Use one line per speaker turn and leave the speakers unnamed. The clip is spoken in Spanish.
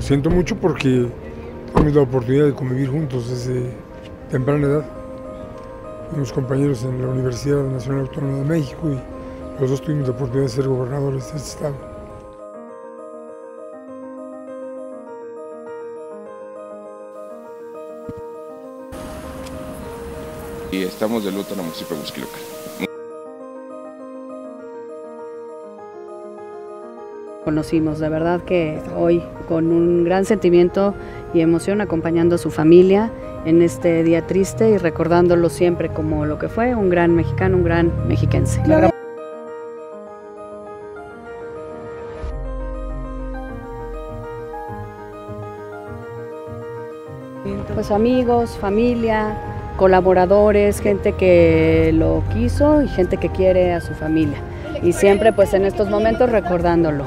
siento mucho porque tuvimos la oportunidad de convivir juntos desde temprana edad. Fuimos compañeros en la Universidad Nacional Autónoma de México y los dos tuvimos la oportunidad de ser gobernadores de este estado.
y estamos de luto en la municipio de Huixquilucan.
Conocimos, de verdad que hoy con un gran sentimiento y emoción acompañando a su familia en este día triste y recordándolo siempre como lo que fue, un gran mexicano, un gran mexiquense. Pues amigos, familia, colaboradores, gente que lo quiso y gente que quiere a su familia. Y siempre pues en estos momentos recordándolo.